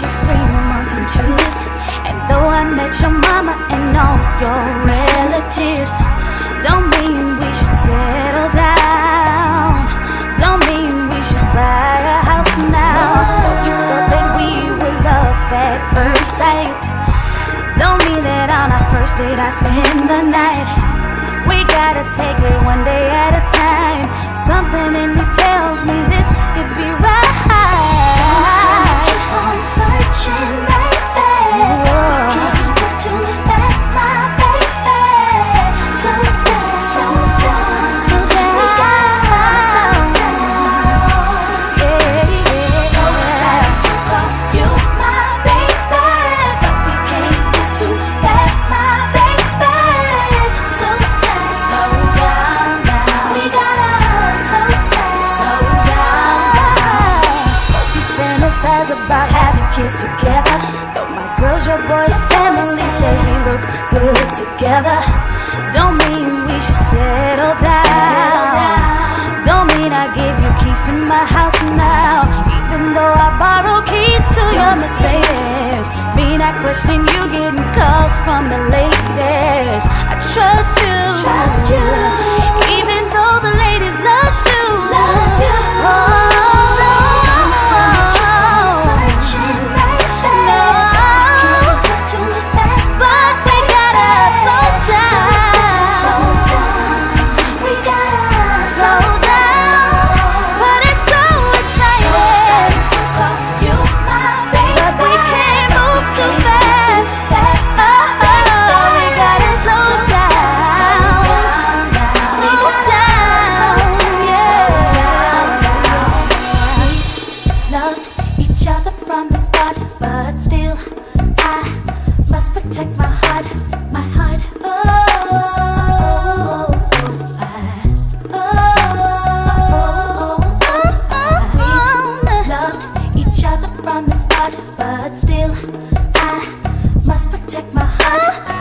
just three months into this, and though I met your mama and all your relatives, don't mean we should settle first sight. Don't mean that on our first date I spend the night. We gotta take it one day at a time. About having kids together. Though my girl's your boy's family say we look good together. Don't mean we should settle down. Don't mean I give you keys to my house now. Even though I borrow keys to your Mercedes. Mean I question you getting calls from the ladies. I trust you. Trust you. Each other from the start, but still I must protect my heart, my heart. Oh, I, oh, we loved each other from the start, but still I must protect my heart.